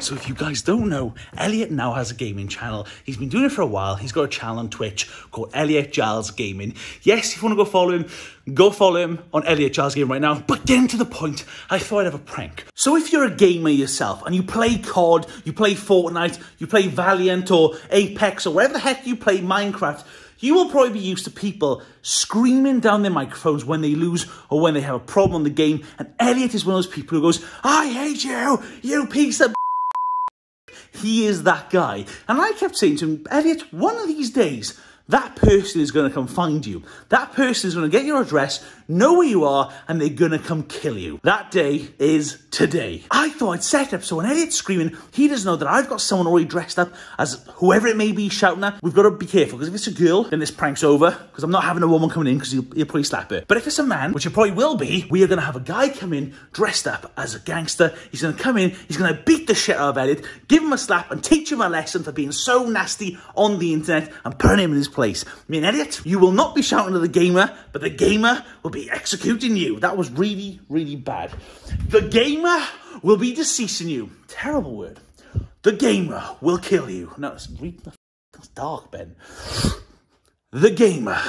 So if you guys don't know, Elliot now has a gaming channel. He's been doing it for a while. He's got a channel on Twitch called Elliot Giles Gaming. Yes, if you want to go follow him, go follow him on Elliot Giles Gaming right now. But getting to the point, I thought I'd have a prank. So if you're a gamer yourself and you play COD, you play Fortnite, you play Valorant or Apex or whatever the heck you play Minecraft, you will probably be used to people screaming down their microphones when they lose or when they have a problem on the game. And Elliot is one of those people who goes, I hate you, you piece of he is that guy. And I kept saying to him, Elliot, one of these days, that person is going to come find you. That person is going to get your address, know where you are, and they're going to come kill you. That day is today. I thought I'd set up so when Elliot's screaming, he doesn't know that I've got someone already dressed up as whoever it may be shouting at. We've got to be careful because if it's a girl, then this prank's over because I'm not having a woman coming in because he'll, he'll probably slap her. But if it's a man, which it probably will be, we are going to have a guy come in dressed up as a gangster. He's going to come in, he's going to beat the shit out of Elliot, give him a slap, and teach him a lesson for being so nasty on the internet and put him in his place. Me and Elliot, you will not be shouting at the gamer, but the gamer will be executing you. That was really, really bad. The gamer will be deceasing you. Terrible word. The gamer will kill you. No, it's, that's dark, Ben. The gamer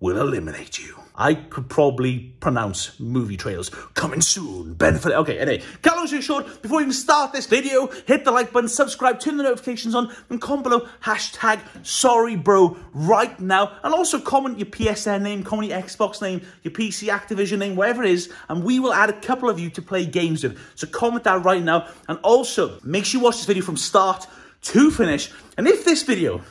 will eliminate you. I could probably pronounce movie trailers coming soon. Benefit. Okay, anyway, cut long story short, before we even start this video, hit the like button, subscribe, turn the notifications on, and comment below hashtag sorry bro right now. And also comment your PSN name, comment your Xbox name, your PC Activision name, whatever it is, and we will add a couple of you to play games with. So comment that right now. And also, make sure you watch this video from start to finish. And if this video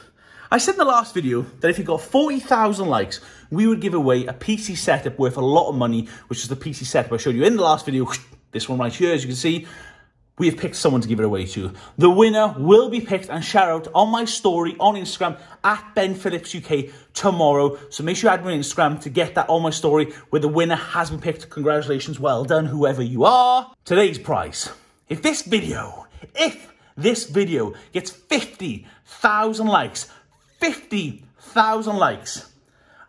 I said in the last video that if you got 40,000 likes, we would give away a PC setup worth a lot of money, which is the PC setup I showed you in the last video. This one right here, as you can see, we have picked someone to give it away to. The winner will be picked and shout out on my story on Instagram at Ben Phillips UK tomorrow. So make sure you add me on Instagram to get that on my story where the winner has been picked. Congratulations, well done, whoever you are. Today's prize. If this video, if this video gets 50,000 likes, 50,000 likes,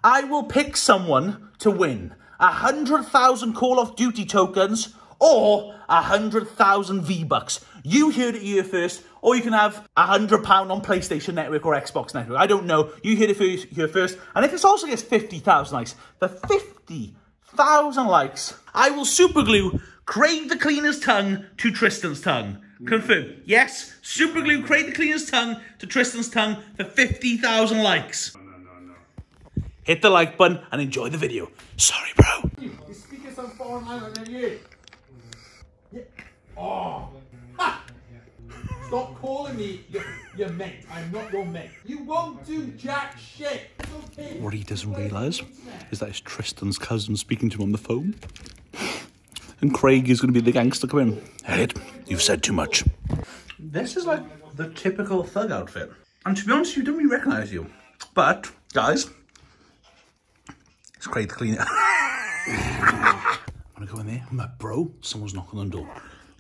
I will pick someone to win 100,000 Call of Duty tokens or 100,000 V-Bucks. You heard it here first, or you can have £100 on PlayStation Network or Xbox Network. I don't know. You heard it here first. And if this also gets 50,000 likes, the 50,000 likes, I will superglue Craig the Cleaner's tongue to Tristan's tongue. Confirm. Yes, super glue Craig the Cleaner's tongue to Tristan's tongue for 50,000 likes. No, no, no, no. Hit the like button and enjoy the video. Sorry, bro. You speaking some foreign language, you? Yeah. Oh. Ha! Stop calling me your, your mate. I'm not your mate. You won't do jack shit. Okay. What he doesn't realise is that it's Tristan's cousin speaking to him on the phone and Craig is going to be the gangster come in. Elliot, you've said too much. This is like the typical thug outfit. And to be honest, you don't really recognise you. But, guys, it's Craig the cleaner. I'm going to go in there. I'm like, bro, someone's knocking on the door.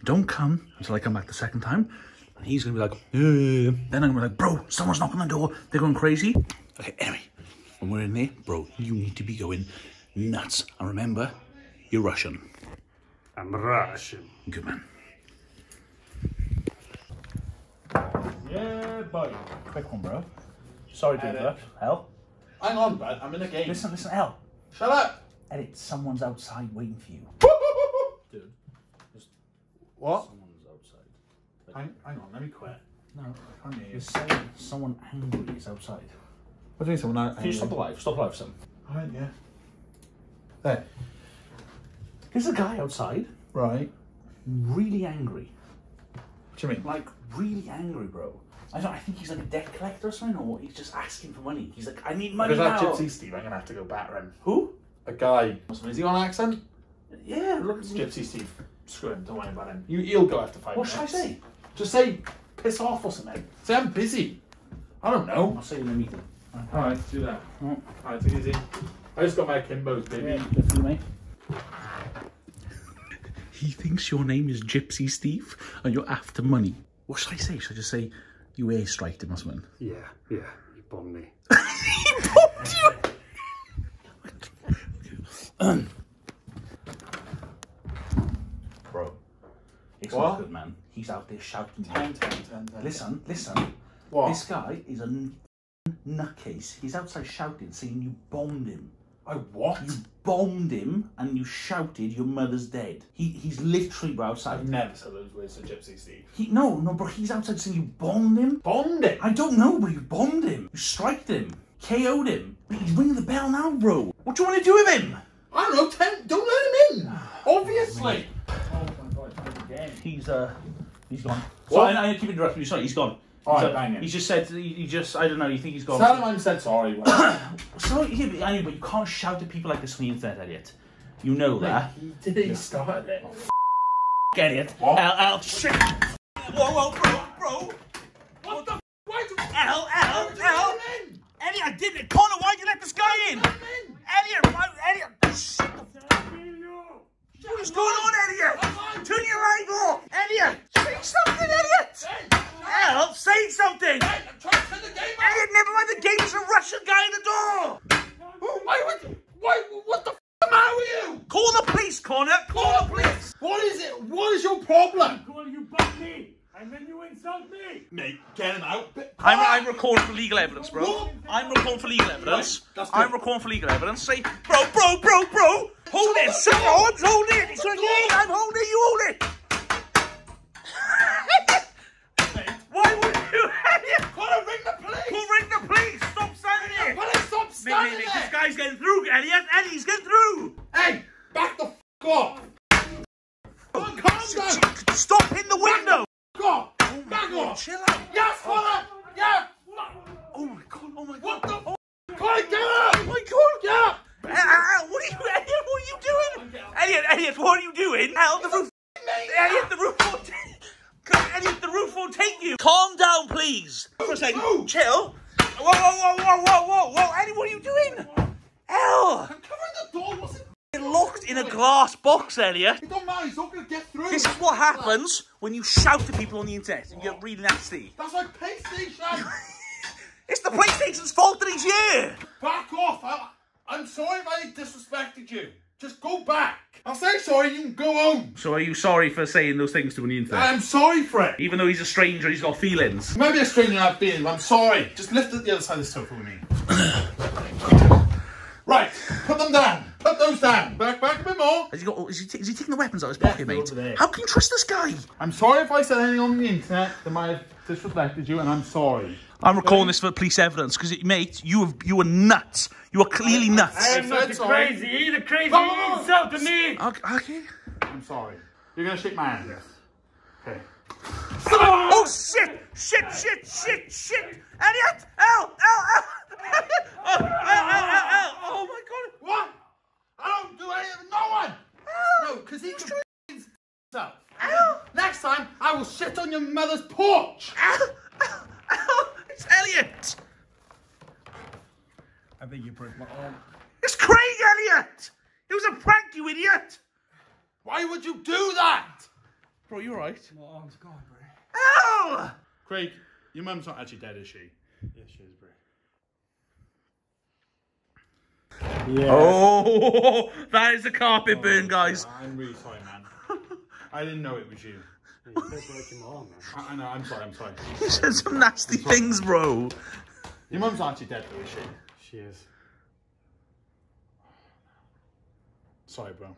Don't come until I come back the second time. And he's going to be like, yeah. Then I'm going to be like, bro, someone's knocking on the door. They're going crazy. Okay, anyway, when we're in there, bro, you need to be going nuts. And remember, you're Russian. I'm Russian. Good man. Yeah, buddy. Quick one, bro. Sorry to interrupt. Hell. Hang on, bud. I'm in a game. Listen, listen, Hell. Shut up. Edit, someone's outside waiting for you. Dude. Just what? Someone's outside. Like, hang, hang on, let me quit. No, I can't hear you. You're saying someone angry is outside. What do you mean someone angry? Can you stop the live? Stop the live, son. Alright, yeah. There. There's a guy outside. Right. Really angry. What do you mean? Like, really angry, bro. I don't I think he's like a debt collector or something, or he's just asking for money. He's like, I need money Because now. that Gypsy Steve, I'm gonna have to go batter him. Who? A guy. Is he on accent? Yeah, look. Gypsy Steve. Screw him, don't worry about him. You, he'll go after five What should I say? Just say, piss off or something. Say I'm busy. I don't know. I'll say in the meeting. Alright, do that. Alright. Alright, take it easy. I just got my Kimbo's, baby. Mate. He thinks your name is Gypsy Steve and you're after money. What should I say? Should I just say you airstriked him or something? Yeah, yeah, you bombed me. He bombed you, Bro, It's What? not good, man. He's out there shouting. 10, 10, 10, 10. Listen, listen. What? This guy is a nutcase. He's outside shouting, saying you bombed him. I what? You bombed him and you shouted your mother's dead. He he's literally bro, outside. I've never said those words to Gypsy Steve. He no no bro. He's outside saying you bombed him. Bombed him. I don't know, but you bombed him. You striked him. KO'd him. He's ringing the bell now, bro. What do you want to do with him? I don't know, 10. Don't let him in. Obviously. Oh my god, again. He's uh, he's gone. What? So I, I keep interrupting you. Sorry, he's gone. All right, bang him. Just said. He, he just. I don't know. You think he's gone? Tell said sorry. So yeah, but, I mean, but you can't shout at people like this on the internet, Elliot. You know that. he did. He started it. Oh, Elliot. What? L L shit. Whoa whoa bro bro. What the? Why do L L L. Elliot, I did it. Connor, why'd you let this guy in? Let him in. Elliot, why, Elliot. Shut the What is going on, Elliot? Turn your light off. Elliot, say something, Elliot. Hey, El, say something. hey, I'm trying to turn the game off. Elliot, never mind the game. There's a Russian guy in the door. Why would? Why? What the f- am I with you? Call the police, Connor. Call the police. What is it? What is your problem? Well, you bump me, and then you insult me. Mate, get him out. I'm, I'm recording for legal evidence, bro. What? I'm recording for legal evidence. Right. I'm recording for legal evidence. Say, bro, bro, bro, bro. Hold it. Shut your arms. Hold it. It's like, yeah, I'm holding it. You hold it. Why would you? Gotta ring the police. Who ring the police? Stop standing there. Police, stop Mate, standing mate, mate, there. this guy's getting through, Elliot. Eddie's getting through. Hey, back the f off. Oh, calm down. Stop in the window. Back off. Back off. Chill out. Yes, father. Yeah. Oh my god. Oh my god. What the? Oh f- Come on, get up. my god. Yeah. Uh, uh, what are you, Elliot? What are you doing? Elliot, Elliot, what are you doing? Hell, the roof. Elliot, the roof won't take. Come, Elliot, the roof won't take you. Calm down, please. For a second. Move. Chill. Whoa, whoa, whoa, whoa, whoa, whoa, whoa. Elliot, what are you doing? Hell. I'm covering the door. What's it? You're locked in a glass box, Elliot. It don't matter. He's not gonna get through. This is what happens when you shout to people on the internet and you get really nasty. That's like PlayStation. It's the PlayStation's fault that he's here. Back off. I, I'm sorry if I disrespected you. Just go back. I'll say sorry. You can go home. So are you sorry for saying those things to an internet? I'm sorry for it. Even though he's a stranger, he's got feelings. Maybe a stranger I've been. I'm sorry. Just lift it the other side of the sofa with me. right. Put them down. Put those down. Back, back a bit more. Has he got? Is he, is he taking the weapons out of his Yeah, pocket, mate? How can you trust this guy? I'm sorry if I said anything on the internet that might have disrespected you, and I'm sorry. I'm recalling this for police evidence because, mate, you have, you were nuts. You are clearly nuts. I- I'm not said the crazy. He the crazy. No, no, He no. insulted me. Okay. okay. I'm sorry. You're gonna shake my hand. Yes. Okay. Oh shit! Shit! Shit! Shit! Shit! Elliot! L! L! L! Oh, L! L! L! L! Oh my god! What? I don't do anything. No one. No, because he can himself. Next time, I will shit on your mother's porch. L! L! L! It's Elliot! I think you broke my arm. It's Craig Elliot! It was a prank, you idiot! Why would you do that? Bro, you alright? My arm's gone, bro. L! Craig, your mum's not actually dead, is she? Yeah, she is, bro. Yeah. Oh, that is a carpet oh, burn, guys. I'm really sorry, man. I didn't know it was you. You could have my arm, man. I, I know. I'm sorry. I'm sorry. You said some nasty things, bro. Your mum's not actually dead, though, is she? She is. Sorry, bro.